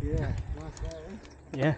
Yeah, nice day. Yeah.